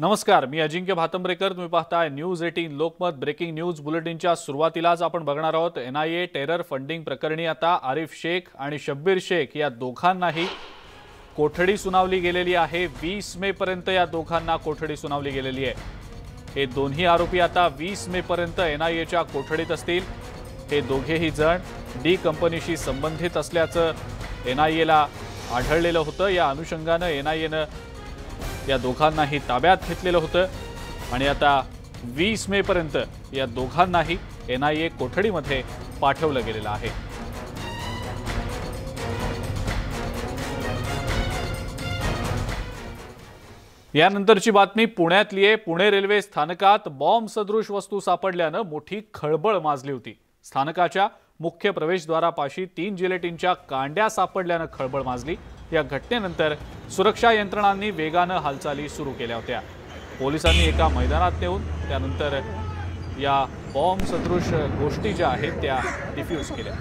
नमस्कार मी अजिंक्य भातंब्रेकर. तुम्ही पाहताय News Eighteen Lokmat. Breaking news बुलेटिनच्या सुरुवातीलाच आपण बघणार आहोत. N I A terror funding प्रकरणी आता आरिफ शेख आणि शब्बीर शेख या दोघांनाही कोठडी सुनावली गेलेली आहे. वीस मे पर्यंत या दोघांना कोठडी सुनावली गेलेली आहे. हे दोन्ही आरोपी आता वीस मे पर्यंत एन आय एच्या कोठडीत असतील. हे दोघेही जण डी कंपनीशी संबंधित असल्याचं एन आय एला आढळलेलं होतं. या अनुषंगानं एन आय एनं या दोघांनाही ताब्यात घेतलेलं होतं. आणि आता वीस मे पर्यंत या दोघांनाही एन आय ए कोठडीमध्ये पाठवलं गेलेलं आहे. यानंतरची बातमी पुण्यातली आहे. पुणे रेल्वे स्थानकात बॉम्ब सदृश वस्तू सापडल्यानं मोठी खळबळ माजली होती. स्थानकाच्या मुख्य प्रवेशद्वारापाशी तीन जिलेटिनच्या कांड्या सापडल्यानं खळबळ माजली. या घटनेनंतर सुरक्षा यंत्रणांनी वेगानं हालचाली सुरू केल्या होत्या. पोलिसांनी एका मैदानात नेऊन त्यानंतर या बॉम्ब सदृश गोष्टी ज्या आहेत त्या डिफ्यूज केल्या.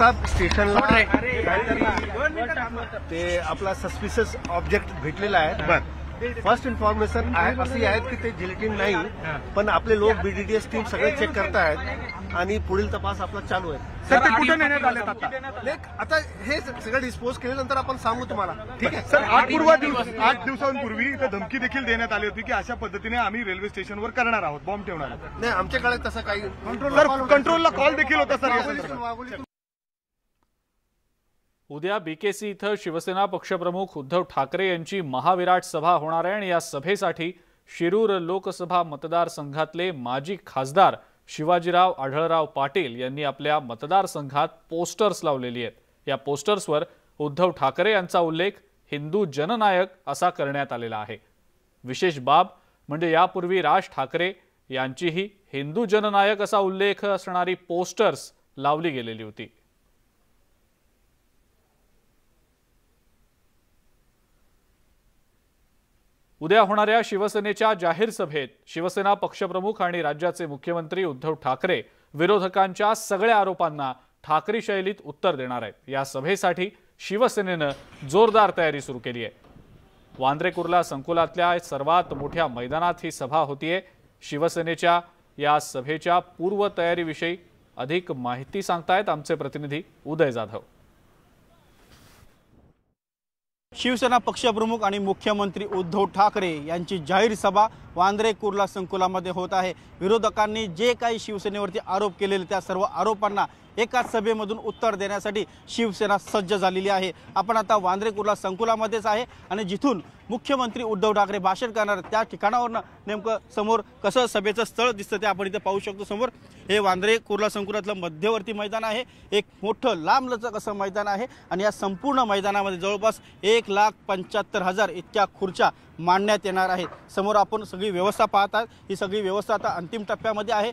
असतात स्टेशनला ते आपला सस्पिशियस ऑब्जेक्ट भेटलेला आहे. फर्स्ट इन्फॉर्मेशन अशी आहेत की ते जिलेटिन नाही पण आपले लोक बीडीडीएस टीम सगळे चेक करतायत आणि पुढील तपास आपला चालू आहे. सर ते कुठे नेण्यात आलेत आता? आता हे सगळं डिस्पोज केल्यानंतर आपण सांगू तुम्हाला. ठीक आहे. सर आठ पूर्व आठ दिवसांपूर्वी इथं धमकी देखील देण्यात आली होती की अशा पद्धतीने आम्ही रेल्वे स्टेशनवर करणार आहोत बॉम्ब ठेवणार आहोत. नाही आमच्याकडे तसं काही सर कंट्रोलला कॉल देखील होता सर उद्या बीकेसी इथं शिवसेना पक्षप्रमुख उद्धव ठाकरे यांची महाविराट सभा होणार आहे आणि या सभेसाठी शिरूर लोकसभा मतदारसंघातले माजी खासदार शिवाजीराव आढळराव पाटील यांनी आपल्या मतदारसंघात पोस्टर्स लावलेली आहेत. या पोस्टर्सवर उद्धव ठाकरे यांचा उल्लेख हिंदू जननायक असा करण्यात आलेला आहे. विशेष बाब म्हणजे यापूर्वी राज ठाकरे यांचीही हिंदू जननायक असा उल्लेख असणारी पोस्टर्स लावली गेलेली होती. उद्या होणाऱ्या शिवसेनेच्या जाहीर सभेत शिवसेना पक्षप्रमुख आणि राज्याचे मुख्यमंत्री उद्धव ठाकरे विरोधकांच्या सगळ्या आरोपांना ठाकरे शैलीत उत्तर देणार आहेत. या सभेसाठी शिवसेनेनं जोरदार तयारी सुरू केली आहे. वांद्रे कुर्ला संकुलातल्या सर्वात मोठ्या मैदानात ही सभा होतीये. शिवसेनेच्या या सभेच्या पूर्वतयारीविषयी अधिक माहिती सांगतायत आमचे प्रतिनिधी उदय जाधव. शिवसेना पक्षप्रमुख आणि मुख्यमंत्री उद्धव ठाकरे यांची जाहीर सभा वांद्रे कुर्ला संकुलामध्ये होत आहे. विरोधकांनी जे काही शिवसेनेवरती आरोप केलेले त्या सर्व आरोपांना एकाच सभेमधून उत्तर देण्यासाठी शिवसेना सज्ज झालेली आहे. आपण आता वांद्रे कुर्ला संकुलामध्येच आहे आणि जिथून मुख्यमंत्री उद्धव ठाकरे भाषण करणार त्या ठिकाणावरनं नेमकं समोर कसं सभेचं स्थळ दिसतं ते आपण इथे पाहू शकतो समोर. हे वांद्रे कुर्ला संकुलातलं मध्यवर्ती मैदान आहे. एक मोठं लांबलचक असं मैदान आहे आणि या संपूर्ण मैदानामध्ये जवळपास एक लाख पंच्याहत्तर हजार इतक्या खुर्च्या मांडण्यात येणार आहेत. समोर आपण सगळी व्यवस्था पाहत आहात ही सगळी व्यवस्था आता अंतिम टप्प्यामध्ये आहे.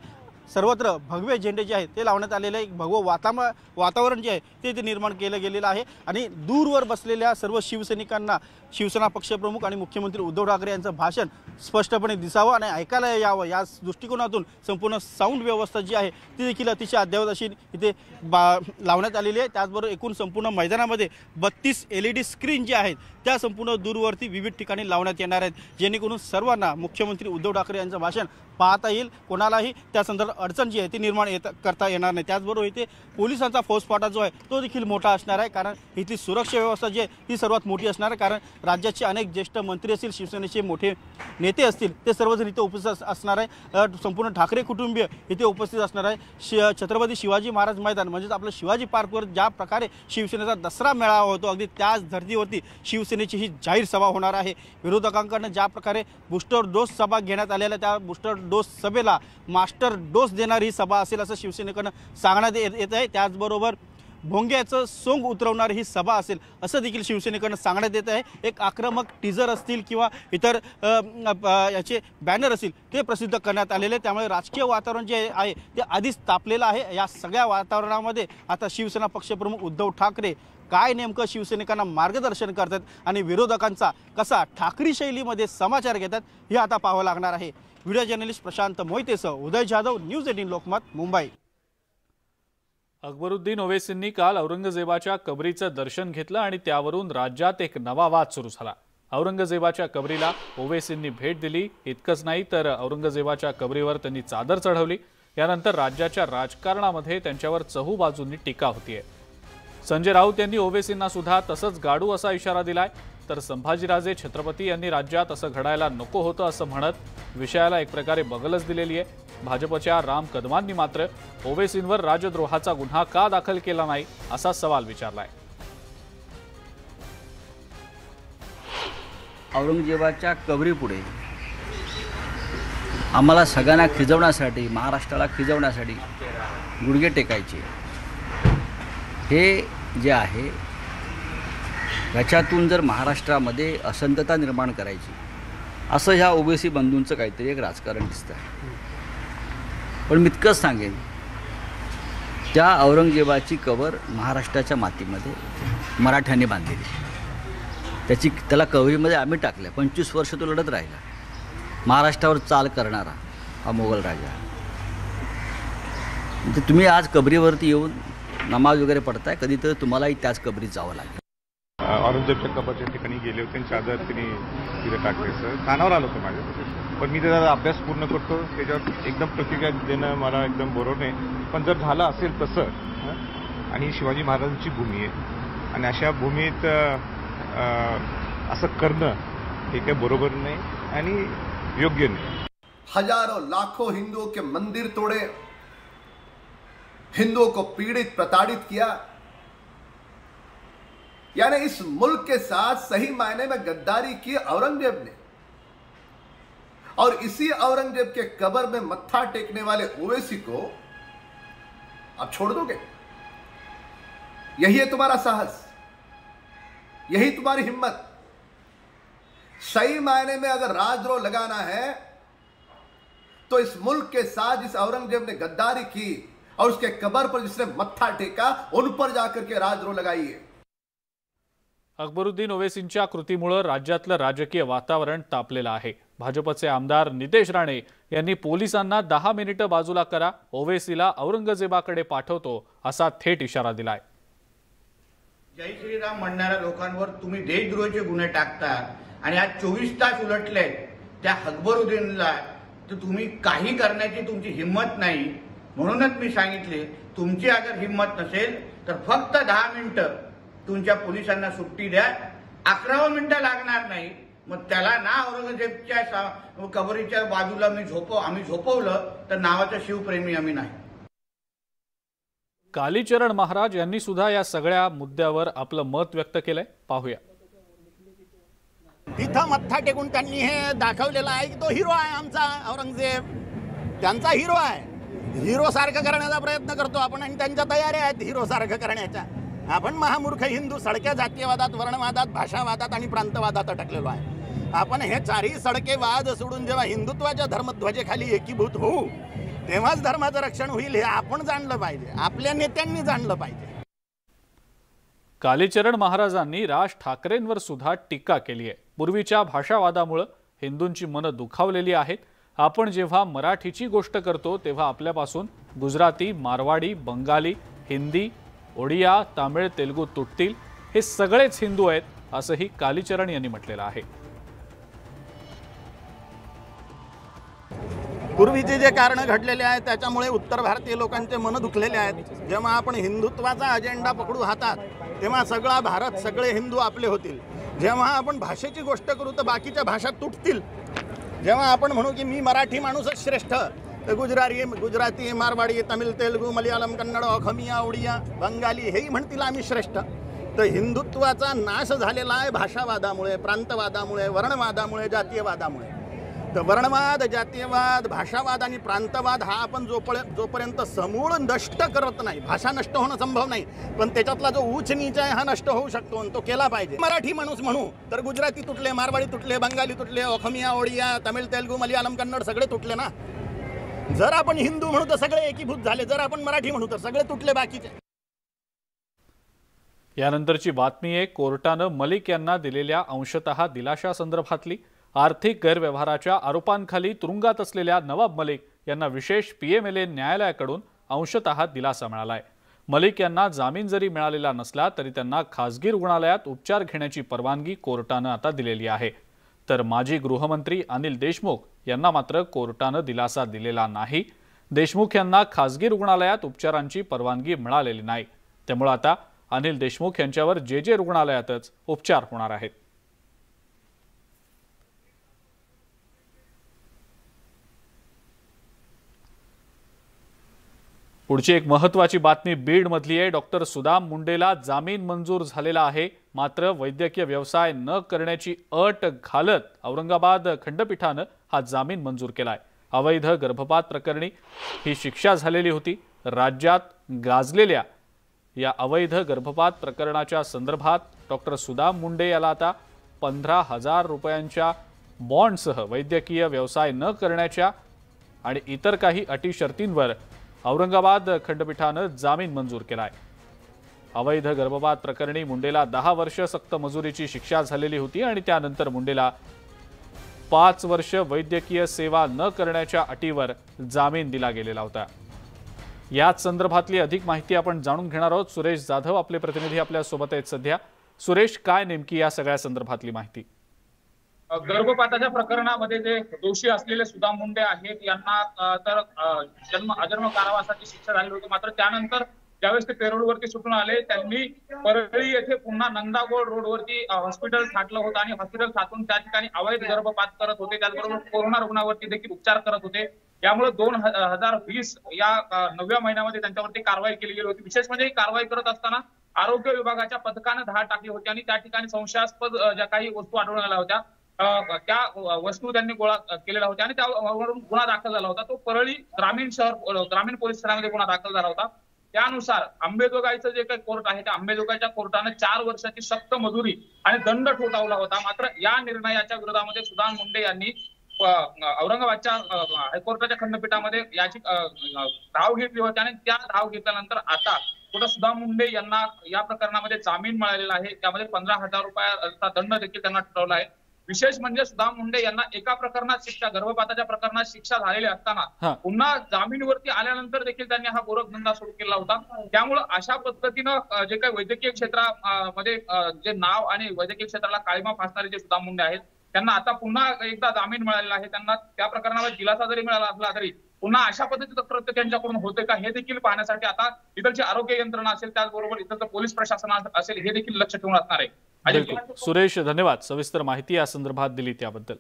सर्वत्र भगवे झेंडे जे आहेत ते लावण्यात आलेले एक भगवं वाताम वातावरण जे आहे ते इथे निर्माण केलं गेलेलं आहे. आणि दूरवर बसलेल्या सर्व शिवसैनिकांना शिवसेना पक्षप्रमुख आणि मुख्यमंत्री उद्धव ठाकरे यांचं भाषण स्पष्टपणे दिसावं आणि ऐकायला यावं. या दृष्टिकोनातून संपूर्ण साऊंड व्यवस्था जी आहे ती देखील अतिशय अद्ययावत अशी इथे बा लावण्यात आलेली आहे. त्याचबरोबर एकूण संपूर्ण मैदानामध्ये बत्तीस एल ई डी स्क्रीन जे आहेत त्या संपूर्ण दूरवरती विविध ठिकाणी लावण्यात येणार आहेत. जेणेकरून सर्वांना मुख्यमंत्री उद्धव ठाकरे यांचं भाषण पाहता येईल. कोणालाही त्या संदर्भात अडचण जी आहे ती निर्माण येत करता येणार नाही. त्याचबरोबर इथे पोलिसांचा फौजफाटा जो आहे तो देखील मोठा असणार आहे. कारण इथली सुरक्षा व्यवस्था जी आहे ती सर्वात मोठी असणार आहे. कारण राज्याचे अनेक ज्येष्ठ मंत्री असतील शिवसेनेचे मोठे नेते असतील ते सर्वजण इथे उपस्थित असणार आहे. संपूर्ण ठाकरे कुटुंबीय इथे उपस्थित असणार आहे. शि छत्रपती शिवाजी महाराज मैदान म्हणजेच आपलं शिवाजी पार्कवर ज्या प्रकारे शिवसेनेचा दसरा मेळावा होतो अगदी त्याच धर्तीवरती शिवसेनेची ही जाहीर सभा होणार आहे. विरोधकांकडनं ज्या प्रकारे बुस्टर डोस सभा घेण्यात आलेल्या त्या बुस्टर डोस सभेला मास्टर डोस देणारी ही सभा असेल असं शिवसेनेकडनं सांगण्यात येत येत आहे. त्याचबरोबर भोंग्याचं सोंग उतरवणारी ही सभा असेल असं देखील शिवसेनेकडनं सांगण्यात येत आहे. एक आक्रमक टीजर असतील किंवा इतर याचे बॅनर असतील ते प्रसिद्ध करण्यात आलेले. त्यामुळे राजकीय वातावरण जे आहे ते आधीच तापलेलं आहे. या सगळ्या वातावरणामध्ये आता शिवसेना पक्षप्रमुख उद्धव ठाकरे काय नेमकं शिवसैनिकांना मार्गदर्शन करतात आणि विरोधकांचा कसा ठाकरी शैलीमध्ये समाचार घेतात हे आता पाहावं लागणार आहे. व्हिडिओ जर्नलिस्ट प्रशांत मोहितेसह उदय जाधव न्यूज एटीन लोकमत मुंबई. अकबरुद्दीन ओवेसींनी काल औरंगजेबाच्या कबरीचं दर्शन घेतलं आणि त्यावरून राज्यात एक नवा वाद सुरू झाला. औरंगजेबाच्या कबरीला ओवेसींनी भेट दिली. इतकंच नाही तर औरंगजेबाच्या कबरीवर त्यांनी चादर चढवली. यानंतर राज्याच्या राजकारणामध्ये त्यांच्यावर चहू बाजूंनी टीका होतीये. संजय राऊत यांनी ओवेसींना सुद्धा तसंच गाडू असा इशारा दिलाय. तर संभाजीराजे छत्रपती यांनी राज्यात असं घडायला नको होतं असं म्हणत विषयाला एक प्रकारे बगलच दिलेली आहे. भाजपच्या राम कदमांनी मात्र ओवेसींवर राजद्रोहाचा गुन्हा का दाखल केला नाही असा सवाल विचारलाय. औरंगजेबाच्या कबरीपुढे आम्हाला सगळ्यांना खिजवण्यासाठी महाराष्ट्राला खिजवण्यासाठी गुडघे टेकायचे. हे जे आहे ह्याच्यातून जर महाराष्ट्रामध्ये असंतता निर्माण करायची असं ह्या ओबीसी बंधूंचं काहीतरी एक राजकारण दिसतं आहे पण मी इतकंच सांगेन त्या औरंगजेबाची कबर महाराष्ट्राच्या मातीमध्ये मराठ्याने बांधलेली. त्याची त्याला कवरीमध्ये आम्ही टाकलं पंचवीस वर्ष तो लढत राहिला. महाराष्ट्रावर चाल करणारा हा मोगल राजा. म्हणजे तुम्ही आज कबरीवरती येऊन नमाज वगैरे पडताय कधी तर तुम्हालाही त्याच कबरीत जावं लागेल. औरंगजेबच्या कबरच्या ठिकाणी गेले होते आणि चादर तिने तिथे टाकले. सर कानावर आलं होतं माझ्या. पण मी त्याचा अभ्यास पूर्ण करतो. त्याच्यावर एकदम प्रतिक्रिया देणं मला एकदम बरोबर नाही. पण जर झालं असेल तसं आणि शिवाजी महाराजांची भूमी आहे आणि अशा भूमीत अं, असं करणं हे काही बरोबर नाही आणि योग्य नाही. हजारों लाखों हिंदुओं के मंदिर तोड़े हिंदुओं को पीड़ित प्रताड़ित किया यानी इस मुल्क के साथ सही मायने में गद्दारी की औरंगज़ेब ने। और इसी औरंगज़ेब के कबर में मत्था टेकने वाले ओवैसी को आप छोड़ दोगे? यही है तुम्हारा साहस। यही तुम्हारी हिम्मत। सही मायने में अगर राजद्रोह लगाना है तो इस मुल्क के साथ जिस औरंगज़ेब ने गद्दारी की और उसके कबर पर जिसने मत्था टेका, उन पर जाकर के राजद्रोह लगाइए। अकबरुद्दीन ओवेसींच्या कृतीमुळं राज्यातलं राजकीय वातावरण तापलेलं आहे. भाजपचे आमदार नितेश राणे यांनी पोलिसांना दहा मिनिटं बाजूला करा ओवेसीला औरंगजेबाकडे पाठवतो असा थेट इशारा दिलाय. जय श्रीराम म्हणणाऱ्या लोकांवर तुम्ही देशद्रोहाचे गुन्हे टाकता आणि आज चोवीस तास उलटले त्या अकबरुद्दीनला तर तुम्ही काही करण्याची तुमची हिंमत नाही. म्हणूनच मी सांगितले तुमची अगर हिंमत नसेल तर फक्त दहा मिनिटं तुमच्या पोलिसांना सुट्टी द्या. अकरावं मिनिटं लागणार नाही. मग त्याला ना औरंगजेबच्या कबरीच्या बाजूला मी झोपव आम्ही झोपवलं तर नावाचा शिवप्रेमी आम्ही नाही. कालीचरण महाराज यांनी सुद्धा या सगळ्या मुद्द्यावर आपलं मत व्यक्त केलंय. पाहूया. तिथं मत्था टेकून त्यांनी हे दाखवलेलं आहे की तो हिरो आहे आमचा औरंगजेब. त्यांचा हिरो आहे. हिरो सारखं करण्याचा प्रयत्न करतो आपण आणि त्यांच्या तयारी आहेत हिरो सारखं करण्याच्या. आपण महामूर्ख हिंदू सडक्या जातीयवादात वर्णवादात भाषावादात आणि प्रांतवादात अटकलेलो आहे. आपण हे चारही सडके वाद सोडून जेव्हा हिंदुत्वाच्या धर्मध्वजेखाली एकीभूत होऊ तेव्हाच धर्माचं रक्षण होईल हे आपण जाणलं पाहिजे. आपल्या नेत्यांनी जाणलं पाहिजे. कालीचरण महाराजांनी राज ठाकरेंवर सुद्धा टीका केली आहे. पूर्वीच्या भाषावादामुळं हिंदूंची मनं दुखावलेली आहेत. आपण जेव्हा मराठीची गोष्ट करतो तेव्हा आपल्यापासून गुजराती मारवाडी बंगाली हिंदी ओडिया तामिळ तेलुगू तुटतील हे सगळेच हिंदू आहेत असंही कालीचरण यांनी म्हटलेलं आहे. पूर्वीचे जे कारण घडलेले आहेत त्याच्यामुळे उत्तर भारतीय लोकांचे मन दुखलेले आहेत. जेव्हा आपण हिंदुत्वाचा अजेंडा पकडू हातात तेव्हा सगळा भारत सगळे हिंदू आपले होतील. जेव्हा आपण भाषेची गोष्ट करू तर बाकीच्या भाषा तुटतील. जेव्हा आपण म्हणू की मी मराठी माणूसच श्रेष्ठ तर गुजराती गुजराती मारवाडी तमिळ तेलुगू मल्याळम कन्नड अखमिया ओडिया बंगाली हेही म्हणतील आम्ही श्रेष्ठ. तर हिंदुत्वाचा नाश झालेला आहे भाषावादामुळे प्रांतवादामुळे वर्णवादामुळे जातीयवादामुळे. तर वर्णवाद जातीयवाद भाषावाद आणि प्रांतवाद हा आपण जोपळ जोपर्यंत समूळ नष्ट करत नाही भाषा नष्ट होणं संभव नाही पण त्याच्यातला जो उच्च नीच आहे हा नष्ट होऊ शकतो आणि तो केला पाहिजे. मराठी माणूस म्हणू तर गुजराती तुटले मारवाडी तुटले बंगाली तुटले ओखमिया ओडिया तमिळ तेलुगू मल्याळम कन्नड सगळे तुटले ना? जर आपण हिंदू म्हणू तर सगळे एकीभूत झाले जर आपण मराठी म्हणू तर सगळे तुटले बाकीचे. यानंतरची बातमी आहे कोर्टानं मलिक यांना दिलेल्या अंशतः दिलाशासंदर्भातली आर्थिक गैरव्यवहाराच्या आरोपांखाली तुरुंगात असलेल्या नवाब मलिक यांना विशेष पीएमएलए न्यायालयाकडून अंशतः दिलासा मिळाला आहे मलिक यांना जामीन जरी मिळालेला नसला तरी त्यांना खासगी रुग्णालयात उपचार घेण्याची परवानगी कोर्टानं आता दिलेली आहे. तर माजी गृहमंत्री अनिल देशमुख यांना मात्र कोर्टानं दिलासा दिलेला नाही. देशमुख यांना खासगी रुग्णालयात उपचारांची परवानगी मिळालेली नाही. त्यामुळे आता अनिल देशमुख यांच्यावर जे जे रुग्णालयातच उपचार होणार आहेत. पुढची एक महत्वाची बातमी बीडमधली आहे. डॉक्टर सुदाम मुंडेला जामीन मंजूर झालेला आहे. मात्र वैद्यकीय व्यवसाय न करण्याची अट घालत औरंगाबाद खंडपीठानं हा जामीन मंजूर केलाय. अवैध गर्भपात प्रकरणी ही शिक्षा झालेली होती. राज्यात गाजलेल्या या अवैध गर्भपात प्रकरणाच्या संदर्भात डॉक्टर सुदाम मुंडे याला आता पंधरा हजार रुपयांच्या बॉन्डसह वैद्यकीय व्यवसाय न करण्याच्या आणि इतर काही अटी शर्तींवर औरंगाबाद खंडपीठानं जामीन मंजूर केलाय. अवैध गर्भपात प्रकरणी मुंडेला दहा वर्ष सक्त मजुरीची शिक्षा झालेली होती आणि त्यानंतर मुंडेला पाच वर्ष वैद्यकीय सेवा न करण्याच्या अटीवर जामीन दिला गेलेला होता. याच संदर्भातली अधिक माहिती आपण जाणून घेणार आहोत. सुरेश जाधव आपले प्रतिनिधी आपल्यासोबत आहेत सध्या. सुरेश काय नेमकी या सगळ्या संदर्भातली माहिती? गर्भपाताच्या प्रकरणामध्ये जे दोषी असलेले सुदाम मुंडे आहेत यांना तर जन्म अजन्म कारावासाची शिक्षा झाली होती. मात्र त्यानंतर ज्यावेळेस ते पेरोडवरती सुटून आले त्यांनी परळी येथे पुन्हा नंदागोड रोडवरती हॉस्पिटल थाटलं होतं आणि हॉस्पिटल थाटून त्या ठिकाणी अवैध गर्भपात करत होते. त्याचबरोबर कोरोना रुग्णावरती देखील उपचार करत होते. त्यामुळे दोन हजार वीस या नवव्या महिन्यामध्ये त्यांच्यावरती कारवाई केली गेली होती. विशेष म्हणजे ही कारवाई करत असताना आरोग्य विभागाच्या पथकानं धाड टाकली होती आणि त्या ठिकाणी संशयास्पद ज्या काही वस्तू आढळून आल्या होत्या त्या वस्तू त्यांनी गोळा केलेल्या होत्या आणि त्यावरून गुन्हा दाखल झाला होता. तो परळी ग्रामीण शहर ग्रामीण पोलीस ठाण्यामध्ये गुन्हा दाखल झाला होता. त्यानुसार आंबेजोगाईचं जे काही कोर्ट आहे त्या अंबेजोगाईच्या कोर्टाने चार वर्षाची सक्त मजुरी आणि दंड ठोठावला होता. मात्र या निर्णयाच्या विरोधामध्ये सुदान मुंडे यांनी औरंगाबादच्या हायकोर्टाच्या खंडपीठामध्ये याची धाव घेतली होती आणि त्या धाव घेतल्यानंतर आता कुठं सुधा मुंडे यांना या प्रकरणामध्ये जामीन मिळालेला आहे त्यामध्ये पंधरा हजार रुपयाचा दंड देखील त्यांना ठरवला आहे. विशेष म्हणजे सुदाम मुंडे यांना एका प्रकरणात शिक्षा गर्भपाताच्या प्रकरणात शिक्षा झालेली. असताना पुन्हा जामीनवरती आल्यानंतर देखील त्यांनी हा गोरखधंदा सुरू केला होता. त्यामुळं अशा पद्धतीनं जे काही वैद्यकीय क्षेत्रामध्ये जे नाव आणि वैद्यकीय क्षेत्राला काळीमा फासणारे जे सुदाम मुंडे आहेत त्यांना आता पुन्हा एकदा जामीन मिळालेला आहे. त्यांना त्या प्रकरणावर दिलासा जरी मिळाला असला तरी पुन्हा अशा पद्धतीचं कृत्य त्यांच्याकडून होते का हे देखील पाहण्यासाठी आता इथलची आरोग्य यंत्रणा असेल त्याचबरोबर इथलचं पोलीस प्रशासन असेल हे देखील लक्ष ठेवून असणार आहे. बिलकुल. सुरेश धन्यवाद. सविस्तर माहिती या संदर्भात दिली त्याबद्दल.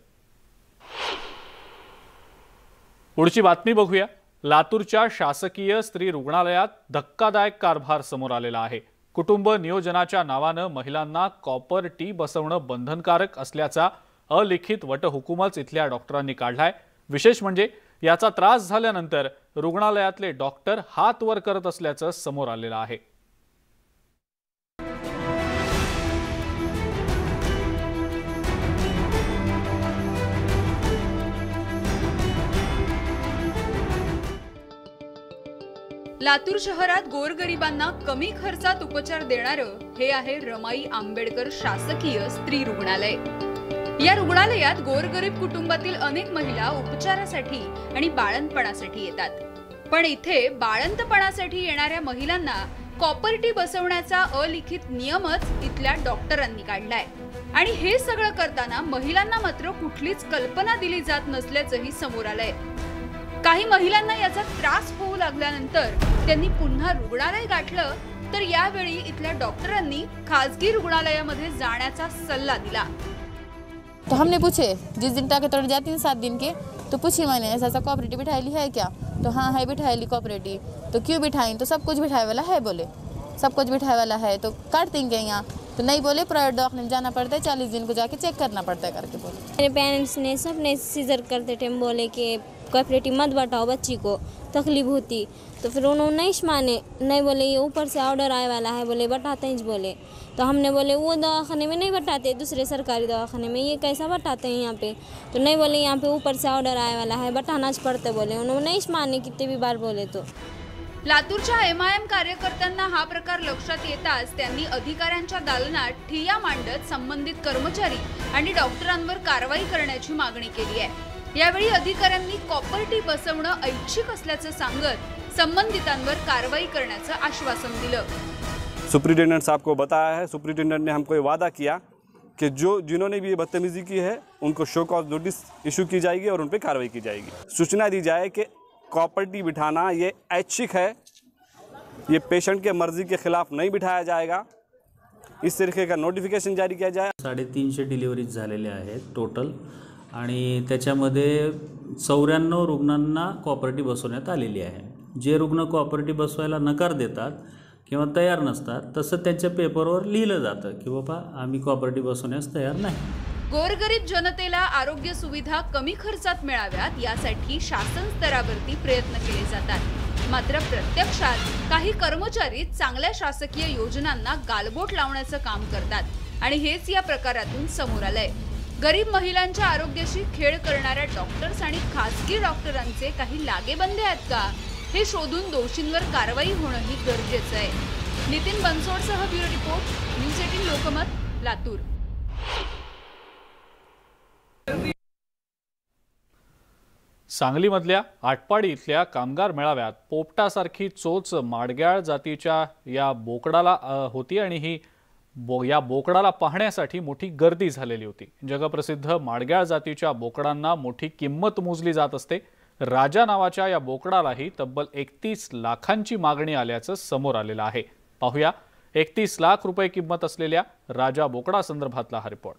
पुढची बातमी बघूया. लातूरच्या शासकीय स्त्री रुग्णालयात धक्कादायक कारभार समोर आलेला आहे. कुटुंब नियोजनाच्या नावानं महिलांना कॉपर टी बसवणं बंधनकारक असल्याचा अलिखित वटहुकूमच इथल्या डॉक्टरांनी काढलाय. विशेष म्हणजे याचा त्रास झाल्यानंतर रुग्णालयातले डॉक्टर हात वर करत असल्याचं समोर आलेलं आहे. लातूर शहरात गोरगरिबांना कमी खर्चात उपचार देणारं हे आहे रमाई आंबेडकर शासकीय स्त्री रुग्णालय. या रुग्णालयात गोरगरीब कुटुंबातील अनेक महिला उपचारासाठी आणि बाळंतपणासाठी येतात. पण इथे बाळंतपणासाठी येणाऱ्या महिलांना कॉपर्टी बसवण्याचा अलिखित नियमच इथल्या डॉक्टरांनी काढलाय. आणि हे सगळं करताना महिलांना मात्र कुठलीच कल्पना दिली जात नसल्याचंही समोर आलंय. काही महिलांना याचा त्रास होऊ लागल्यानंतर त्यांनी पुन्हा रुग्णालय गाठलं. तर यावेळी इथल्या डॉक्टरांनी खासगी रुग्णालयामध्ये जाण्याचा सल्ला दिला. तो हमने पूछे जिस दिन टाके तोड़ जाती हैं सात दिन के तो पूछी मैंने ऐसा ऐसा कॉपरेटिव बिठाई है क्या? तो हाँ है बिठाई ली कॉपरेटिव तो क्यों बिठाई? तो सब कुछ बिठाए वाला है बोले। सब कुछ बिठाए वाला है तो काट देंगे यहाँ। तो नहीं बोले प्राइवेट दवाखाने में जाना पड़ता है चालीस दिन को जाके चेक करना पड़ता है करके बोले। मेरे पेरेंट्स ने सबने सीजर करते टाइम बोले कि कॉपरेटिव मत बताओ बच्ची को तकलीफ होती. तो फिर उन्होंने नहीं माने नहीं बोले ये ऊपर से ऑर्डर आए वाला है बोले बटाते हैं बोले. तो हमने बोले वो दवाखाने में नहीं बटाते दूसरे सरकारी दवाखाने में ये कैसा बटाते हैं यहाँ पे? तो नहीं बोले यहाँ पे ऊपर से ऑर्डर आए वाला है बताना पड़ते बोले. उन्होंने नहीं माने कितने भी बार बोले तो। लातूरच्या एम आय एम कार्यकर्त्यांना हा प्रकार लक्षात येताच त्यांनी अधिकाऱ्यांच्या दालनात ठिय्या मांडत संबंधित कर्मचारी आणि डॉक्टरांवर कारवाई करण्याची मागणी केली आहे. यावेळी अधिकाऱ्यांनी कॉपर बसवणं ऐच्छिक असल्याचं सांगत संबंधितांवर कारवाई करण्याचं आश्वासन दिलं. सुप्रिटेंडेंट साहब को बताया है सुप्रिटेंडेंट ने हमको ये वादा किया कि जो जिन्होंने भी ये बदतमीज़ी की है उनको शो कॉज नोटिस इशू की जाएगी और उन पर कार्रवाई की जाएगी। सूचना दी जाए कि प्रॉपर्टी बिठाना ये ऐच्छिक है ये पेशेंट के मर्ज़ी के खिलाफ नहीं बिठाया जाएगा। इस तरीके का नोटिफिकेशन जारी किया जाए। साडेतीनशे डिलिव्हरीज झालेल्या आहेत टोटल आणि त्याच्यामध्ये चौऱ्याण्णव रुग्णांना कॉपरेटिव्ह बसवण्यात आलेली आहे. जे रुग्ण कॉपरेटिव्ह बसवायला नकार देतात किंवा तयार नसतात तसं त्यांच्या पेपरवर लिहिलं जातं की बाबा आम्ही कॉपरेटिव्ह बसवण्यास तयार नाही. गोरगरीब जनतेला आरोग्य सुविधा कमी खर्चात मिळाव्यात यासाठी शासन स्तरावरती प्रयत्न केले जातात. मात्र प्रत्यक्षात काही कर्मचारी चांगल्या शासकीय योजनांना गालबोट लावण्याचं काम करतात. आणि हेच या प्रकारातून समोर आलंय. गरीब महिलांच्या आरोग्याशी खेळ करणाऱ्या डॉक्टर्स आणि खासगी डॉक्टरांचे काही लागेबंदे आहेत का? हे शोधून दोषींवर कारवाई होणंही गरजेचं आहे. Nitin बनसोडसह bureau report News Eighteen Lokmat Latur. सांगलीमधल्या Atpadi इथल्या कामगार मेळाव्यात पोपटासारखी चोच माडग्याळ जातीच्या या बोकडाला होती आणि ही बो या बोकडाला पाहण्यासाठी मोठी गर्दी झालेली होती. जगप्रसिद्ध माडग्याळ जातीच्या बोकडांना मोठी किंमत मोजली जात असते. राजा नावाच्या या बोकडालाही तब्बल एकतीस लाखांची मागणी आल्याचं समोर आलेलं आहे. पाहूया एकतीस लाख रुपये किंमत असलेल्या राजा बोकडा संदर्भातला हा रिपोर्ट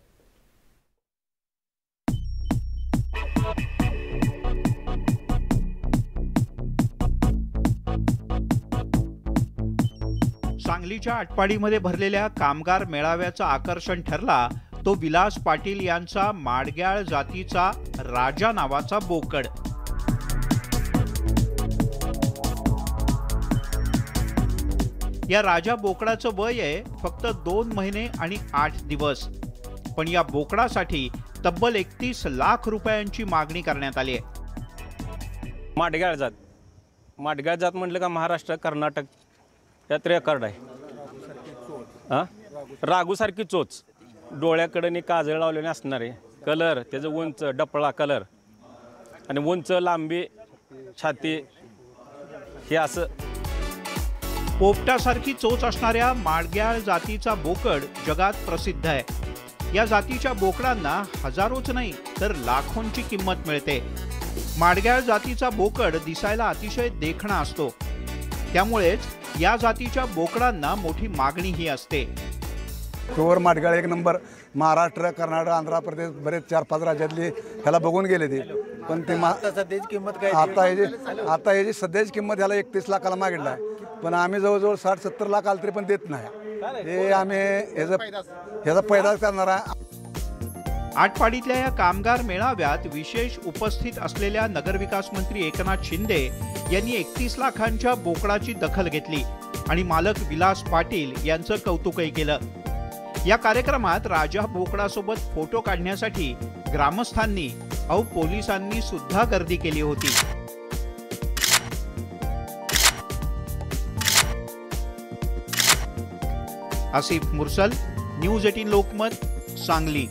सांगलीच्या आटपाडीमध्ये भरलेल्या कामगार मेळाव्याचं आकर्षण ठरला तो विलास पाटील यांचा माडग्याळ जातीचा राजा नावाचा बोकड. या राजा बोकडाचं वय आहे फक्त दोन महिने आणि आठ दिवस. पण या बोकडासाठी तब्बल एकतीस लाख रुपयांची मागणी करण्यात आली आहे. माडगाळ जात. माडगाळ जात म्हटलं का महाराष्ट्र कर्नाटक. यात रेकॉर्ड आहे. हां? रागूसारखी चोच. डोळ्याकडे काजळ लावलेली असणार आहे. कलर त्याचं उंच डपळा कलर आणि उंच लांबी छाती हे असं. पोपटासारखी चोच असणाऱ्या माडग्याळ जातीचा बोकड जगात प्रसिद्ध आहे. या जातीच्या बोकडांना हजारोच नाही तर लाखोंची किंमत मिळते. माडग्याळ जातीचा बोकड दिसायला अतिशय देखणा असतो. त्यामुळेच या जातीच्या बोकडांना मोठी मागणीही असते. प्युअर माटगाळ एक नंबर. महाराष्ट्र कर्नाटक आंध्र प्रदेश बरेच चार पाच राज्यातली ह्याला बघून गेले ते. पण ते मा सध्याची किंमत काय आता याची आता याची सध्याची किंमत ह्याला एकतीस लाखाला मागितला आहे. पण आम्ही जवळजवळ साठ सत्तर लाख आलं तरी पण देत नाही. हे आम्ही ह्याचं ह्याचा पैदास करणार आहे. आटपाडीतल्या या कामगार मेळाव्यात विशेष उपस्थित असलेल्या नगरविकास मंत्री एकनाथ शिंदे यांनी एकतीस लाखांच्या बोकडाची दखल घेतली आणि मालक विलास पाटील यांचं कौतुकही केलं. या कार्यक्रमात राजा बोकडासोबत फोटो काढण्यासाठी ग्रामस्थांनी अहो पोलिसांनी सुद्धा गर्दी केली होती. Asif Mursal News Eighteen Lokmat Sangli.